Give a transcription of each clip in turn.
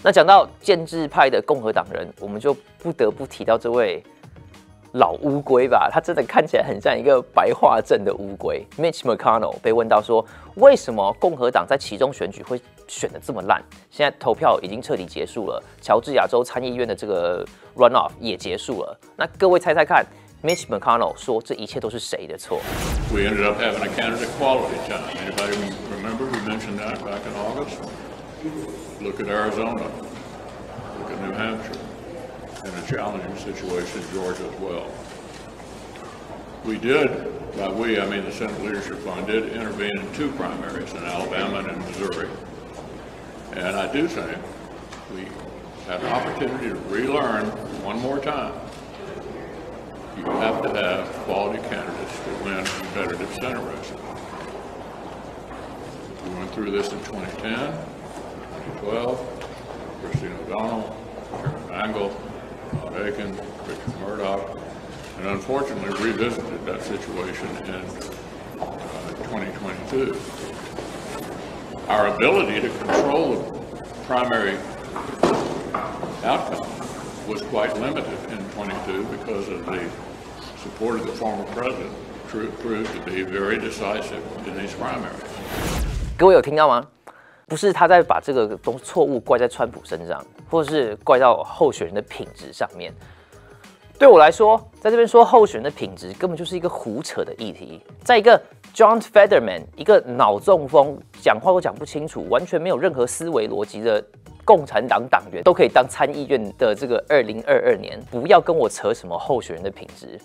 那讲到建制派的共和党人，我们就不得不提到这位老乌龟吧。他真的看起来很像一个白化症的乌龟。Mitch McConnell 被问到说，为什么共和党在其中选举会选的这么烂？现在投票已经彻底结束了，乔治亚州参议院的这个 runoff 也结束了。那各位猜猜看，Mitch McConnell 说这一切都是谁的错？We ended up having a candidate quality time. Anybody remember we mentioned that back in August? Look at Arizona. Look at New Hampshire. And a challenging situation in Georgia as well. We did, by we, I mean the Senate Leadership Fund, did intervene in two primaries in Alabama and in Missouri. And I do think we have an opportunity to relearn one more time you have to have quality candidates to win competitive Senate races. We went through this in 2010, 2012, Christine O'Donnell, Chairman Angle, Bob Aiken, Richard Murdoch, and unfortunately revisited that situation in uh, 2022. Our ability to control the primary outcome was quite limited in 22 because of the support of the former president tru- proved to be very decisive in these primaries. 各位有听到吗？ 不是他在把这个东错误怪在川普身上，或是怪到候选人的品质上面。对我来说，在这边说候选人的品质，根本就是一个胡扯的议题。在一个 John Fetterman 一个脑中风、讲话都讲不清楚、完全没有任何思维逻辑的共产党党员，都可以当参议院的这个二零二二年，不要跟我扯什么候选人的品质。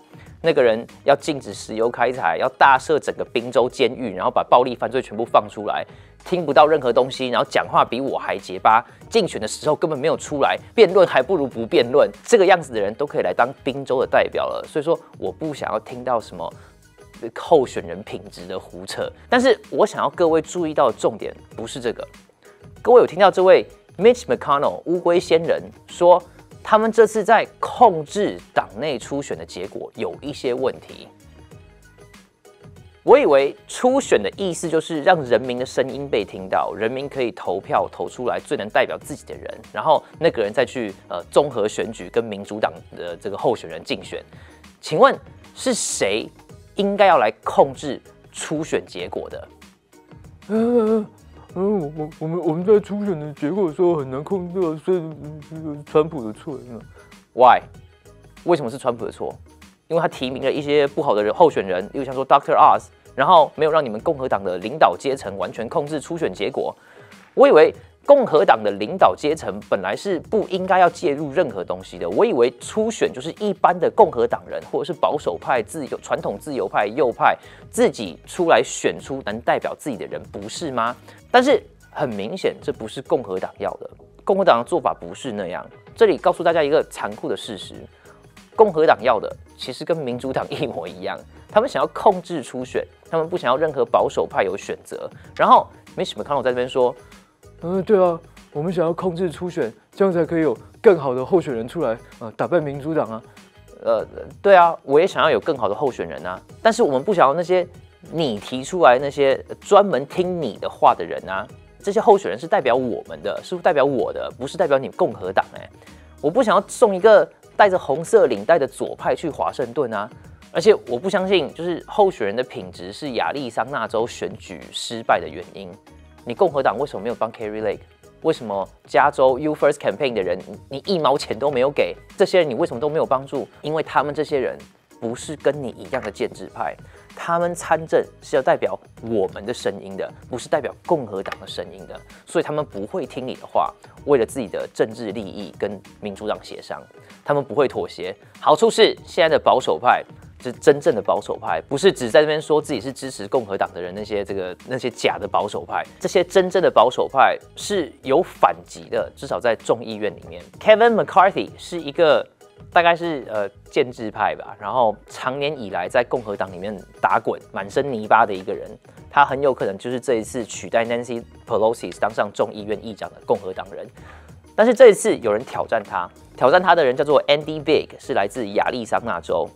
那个人要禁止石油开采，要大赦整个宾州监狱，然后把暴力犯罪全部放出来，听不到任何东西，然后讲话比我还结巴。竞选的时候根本没有出来，辩论还不如不辩论。这个样子的人都可以来当宾州的代表了，所以说我不想要听到什么候选人品质的胡扯。但是我想要各位注意到的重点不是这个。各位有听到这位 Mitch McConnell 乌龟仙人说，他们这次在控制党内初选的结果有一些问题。我以为初选的意思就是让人民的声音被听到，人民可以投票投出来最能代表自己的人，然后那个人再去呃综合选举跟民主党的这个候选人竞选。请问是谁应该要来控制初选结果的？我我们我们在初选的结果的时候很难控制啊，所以是川普的错。Why？为什么是川普的错？因为他提名了一些不好的人候选人，例如像说 Doctor Oz，然后没有让你们共和党的领导阶层完全控制初选结果。我以为共和党的领导阶层本来是不应该要介入任何东西的。我以为初选就是一般的共和党人或者是保守派、自由传统自由派、右派自己出来选出能代表自己的人，不是吗？但是很明显，这不是共和党要的。共和党的做法不是那样。这里告诉大家一个残酷的事实：共和党要的其实跟民主党一模一样，他们想要控制初选，他们不想要任何保守派有选择。然后 Mitch McConnell 在这边说，嗯，对啊，我们想要控制初选，这样才可以有更好的候选人出来啊，打败民主党啊。呃，对啊，我也想要有更好的候选人啊，但是我们不想要那些你提出来那些专门听你的话的人啊。这些候选人是代表我们的，是代表我的，不是代表你共和党哎、我不想要送一个带着红色领带的左派去华盛顿啊。而且我不相信，就是候选人的品质是亚利桑那州选举失败的原因。你共和党为什么没有帮？CARRY Lake？为什么加州 You First Campaign 的人你一毛钱都没有给？这些人你为什么都没有帮助？因为他们这些人不是跟你一样的建制派，他们参政是要代表我们的声音的，不是代表共和党的声音的，所以他们不会听你的话，为了自己的政治利益跟民主党协商，他们不会妥协。好处是现在的保守派。是真正的保守派，不是只在这边说自己是支持共和党的人，那些这个那些假的保守派，这些真正的保守派是有反击的，至少在众议院里面，Kevin McCarthy 是一个大概是呃建制派吧，然后长年以来在共和党里面打滚，满身泥巴的一个人，他很有可能就是这一次取代 Nancy Pelosi 当上众议院议长的共和党人。但是这一次有人挑战他，挑战他的人叫做 Andy Big，是来自亚利桑那州。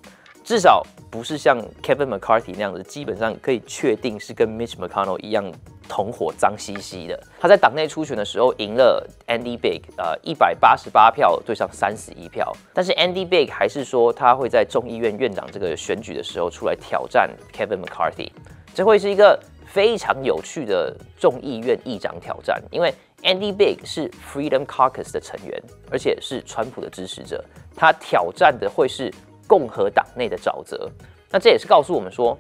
至少不是像 Kevin McCarthy 那样子，基本上可以确定是跟 Mitch McConnell 一样同伙脏兮兮的。他在党内初选的时候赢了 Andy Big，呃，一百八十八票对上三十一票。但是 Andy Big 还是说他会在众议院院长这个选举的时候出来挑战 Kevin McCarthy。这会是一个非常有趣的众议院议长挑战，因为 Andy Big 是 Freedom Caucus 的成员，而且是川普的支持者。他挑战的会是共和党内的沼泽。那这也是告诉我们说。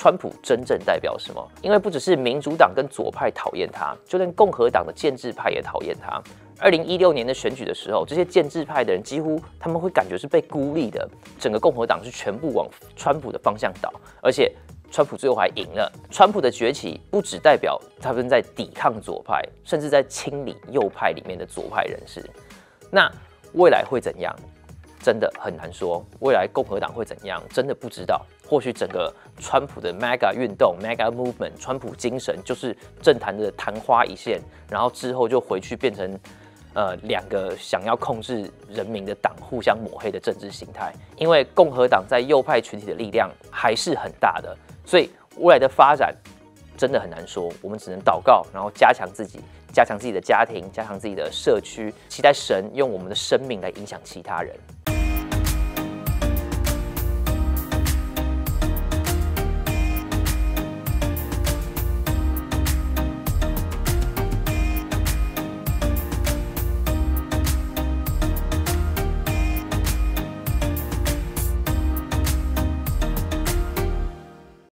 川普真正代表什么？因为不只是民主党跟左派讨厌他，就连共和党的建制派也讨厌他。二零一六年的选举的时候，这些建制派的人几乎他们会感觉是被孤立的，整个共和党是全部往川普的方向倒，而且川普最后还赢了。川普的崛起不只代表他们在抵抗左派，甚至在清理右派里面的左派人士。那未来会怎样？真的很难说。未来共和党会怎样？真的不知道。或许整个川普的 Mega 运动、Mega Movement、川普精神就是政坛的昙花一现，然后之后就回去变成呃两个想要控制人民的党互相抹黑的政治形态。因为共和党在右派群体的力量还是很大的，所以未来的发展真的很难说。我们只能祷告，然后加强自己，加强自己的家庭，加强自己的社区，期待神用我们的生命来影响其他人。